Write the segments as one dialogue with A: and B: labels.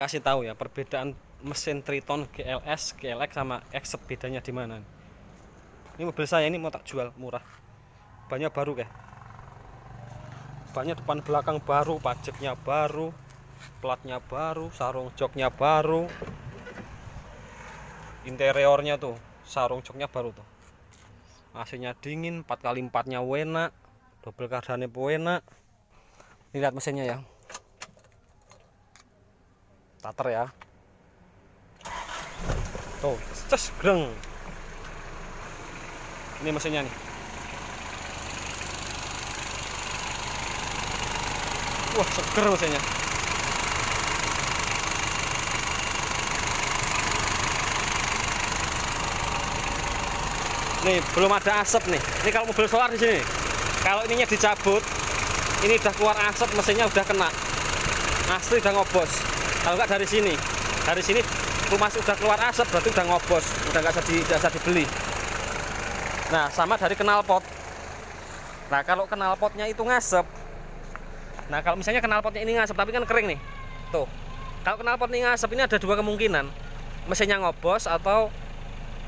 A: kasih tahu ya perbedaan mesin Triton GLS, GLX sama Exit bedanya di mana. Ini mobil saya ini mau tak jual murah. Banyak baru kayak. Banyak depan belakang baru, pajaknya baru, platnya baru, sarung joknya baru. Interiornya tuh, sarung joknya baru tuh. AC-nya dingin, 4 kali 4 nya wena, double kardane wena. Lihat mesinnya ya tater ya. Tuh ces greng. Ini mesinnya nih. Wah seger mesinnya. Nih belum ada asap nih. Ini kalau mobil solar di sini. Kalau ininya dicabut ini udah keluar asap mesinnya udah kena. Asli udah ngobos kalau nggak dari sini dari sini rumah sudah keluar asap berarti udah ngobos udah nggak jadi bisa dibeli nah sama dari knalpot nah kalau knalpotnya itu ngasep nah kalau misalnya knalpotnya ini ngasep tapi kan kering nih. Tuh kalau knalpot ini ngasep ini ada dua kemungkinan. Mesinnya ngobos atau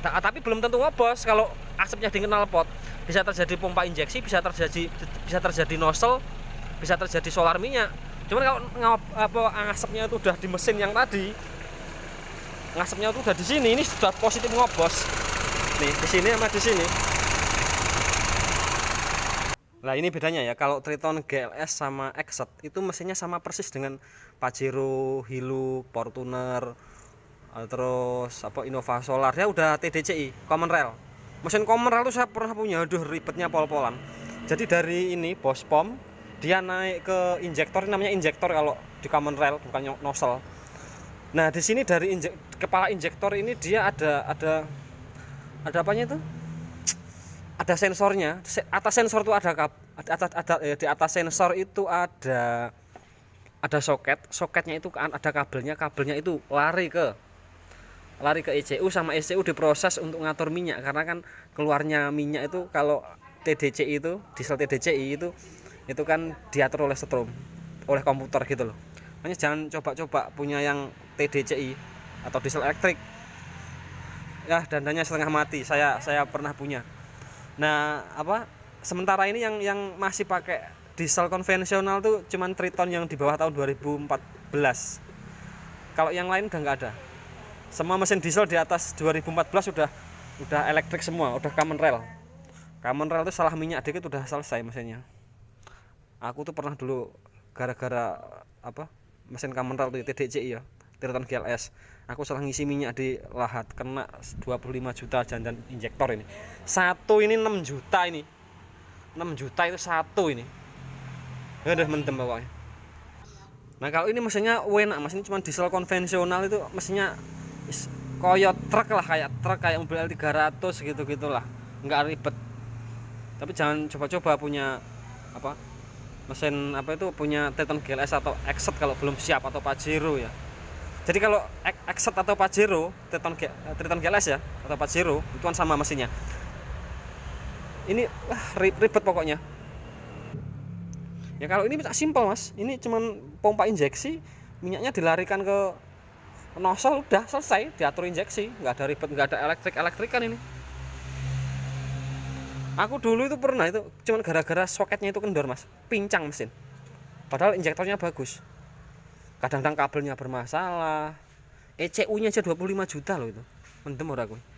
A: nah, tapi belum tentu ngobos kalau asapnya di knalpot bisa terjadi pompa injeksi bisa terjadi bisa terjadi nozzle bisa terjadi solar minyak cuman kalau ngap, apa ngasapnya itu udah di mesin yang tadi ngasapnya itu udah di sini ini sudah positif ngobos nih di sini sama di sini Nah ini bedanya ya kalau Triton GLS sama Exet itu mesinnya sama persis dengan Pajero, Hilux, Fortuner, eh, terus apa Innova Solar ya udah TDCi Common Rail. Mesin Common Rail itu saya pernah punya, aduh ribetnya pol-polan. Jadi dari ini bos pom dia naik ke injektor namanya injektor kalau di common rail bukan nozzle. Nah di sini dari injek, kepala injektor ini dia ada ada ada apanya itu? Ada sensornya. Atas sensor itu ada ada, ada eh, di atas sensor itu ada ada soket. Soketnya itu kan ada kabelnya. Kabelnya itu lari ke lari ke ECU sama ECU diproses untuk ngatur minyak. Karena kan keluarnya minyak itu kalau TDCI itu diesel TDCI itu itu kan diatur oleh setrum oleh komputer gitu loh. Makanya jangan coba-coba punya yang TDCI atau diesel elektrik. Ya dandanya setengah mati saya saya pernah punya. Nah apa sementara ini yang yang masih pakai diesel konvensional tuh cuman Triton yang di bawah tahun 2014 kalau yang lain udah nggak ada. Semua mesin diesel di atas 2014 sudah udah elektrik semua udah common rail. Common rail itu salah minyak dikit udah selesai mesinnya aku tuh pernah dulu gara-gara apa mesin kamera tuh TDC ya Triton GLS aku salah ngisi minyak di lahat kena 25 juta jantan injektor ini. Satu ini 6 juta ini. 6 juta itu satu ini. Udah mentem pokoknya. Nah kalau ini mesinnya enak mesin cuma diesel konvensional itu mesinnya koyot truk lah kayak truk kayak mobil L300 gitu gitulah nggak ribet. Tapi jangan coba-coba punya apa mesin apa itu punya Titan GLS atau Exet kalau belum siap atau Pajero ya. Jadi kalau Exet atau Pajero Titan, Titan GLS ya atau Pajero itu kan sama mesinnya. Ini wah, ribet pokoknya. Ya kalau ini simpel mas. Ini cuman pompa injeksi minyaknya dilarikan ke nozzle udah selesai diatur injeksi. Nggak ada ribet nggak ada elektrik elektrikan ini aku dulu itu pernah itu cuman gara-gara soketnya itu kendor mas. Pincang mesin. Padahal injektornya bagus. Kadang-kadang kabelnya bermasalah. ECU nya aja 25 juta loh itu. Mendem orang aku